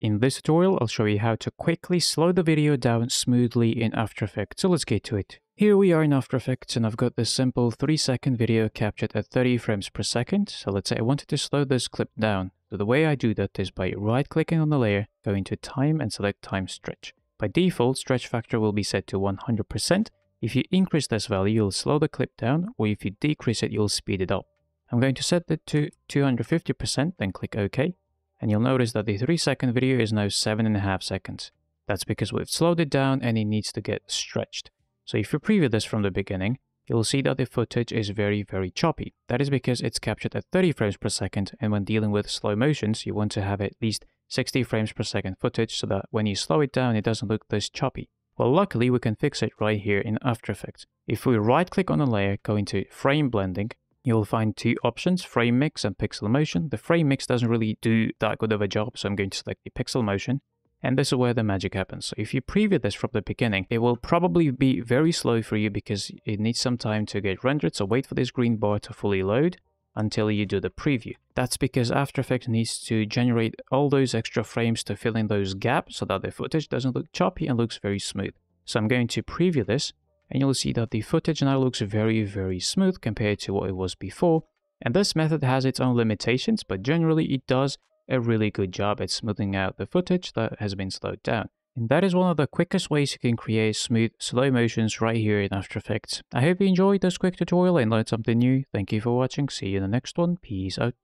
In this tutorial, I'll show you how to quickly slow the video down smoothly in After Effects, so let's get to it. Here we are in After Effects and I've got this simple 3 second video captured at 30 frames per second, so let's say I wanted to slow this clip down. So the way I do that is by right clicking on the layer, going to time and select time stretch. By default, stretch factor will be set to 100%. If you increase this value, you'll slow the clip down, or if you decrease it, you'll speed it up. I'm going to set it to 250%, then click OK and you'll notice that the 3 second video is now 7.5 seconds. That's because we've slowed it down and it needs to get stretched. So if you preview this from the beginning, you'll see that the footage is very, very choppy. That is because it's captured at 30 frames per second, and when dealing with slow motions, you want to have at least 60 frames per second footage so that when you slow it down, it doesn't look this choppy. Well, luckily, we can fix it right here in After Effects. If we right click on a layer, go into Frame Blending, you'll find two options, frame mix and pixel motion. The frame mix doesn't really do that good of a job, so I'm going to select the pixel motion. And this is where the magic happens. So if you preview this from the beginning, it will probably be very slow for you because it needs some time to get rendered. So wait for this green bar to fully load until you do the preview. That's because After Effects needs to generate all those extra frames to fill in those gaps so that the footage doesn't look choppy and looks very smooth. So I'm going to preview this and you'll see that the footage now looks very, very smooth compared to what it was before. And this method has its own limitations, but generally it does a really good job at smoothing out the footage that has been slowed down. And that is one of the quickest ways you can create smooth slow motions right here in After Effects. I hope you enjoyed this quick tutorial and learned something new. Thank you for watching. See you in the next one. Peace out.